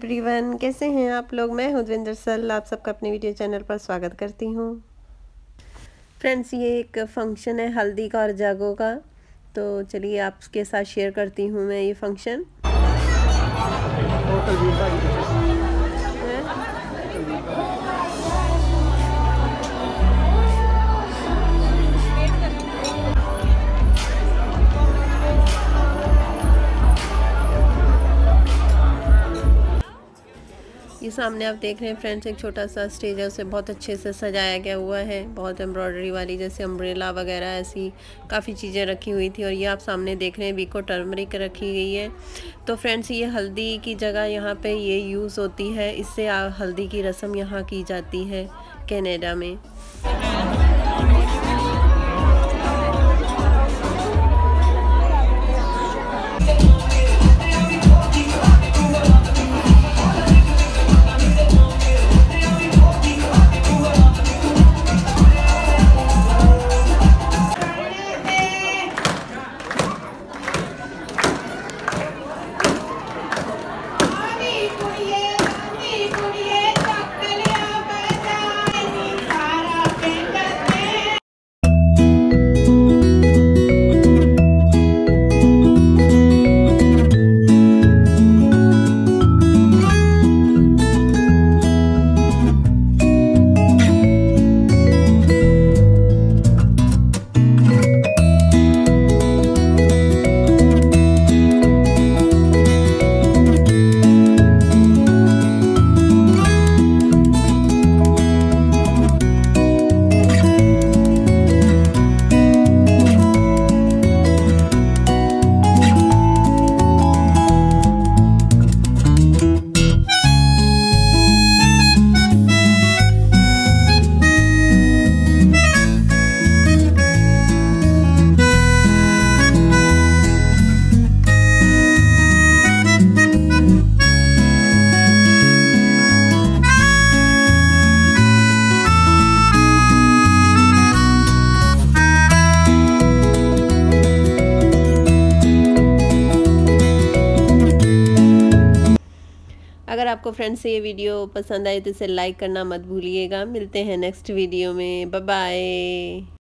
Everyone, कैसे हैं आप लोग? मैं हूँ दविंदर सल। आप सबका अपने वीडियो चैनल पर स्वागत करती हूँ। फ्रेंड्स, ये एक फ़ंक्शन है हल्दी का और जागो का। तो चलिए आपके साथ शेयर करती हूँ मैं ये फ़ंक्शन। ये सामने आप देख रहे हैं फ्रेंड्स, एक छोटा सा स्टेज है, उसे बहुत अच्छे से सजाया गया हुआ है। बहुत एम्ब्रॉयडरी वाली, जैसे अम्ब्रेला वगैरह, ऐसी काफ़ी चीज़ें रखी हुई थी और ये आप सामने देख रहे हैं बीको टर्मरिक रखी गई है। तो फ्रेंड्स, ये हल्दी की जगह यहाँ पे ये यूज़ होती है, इससे हल्दी की रस्म यहाँ की जाती है, कैनेडा में। आपको फ्रेंड्स ये वीडियो पसंद आए तो इसे लाइक करना मत भूलिएगा। मिलते हैं नेक्स्ट वीडियो में। Bye bye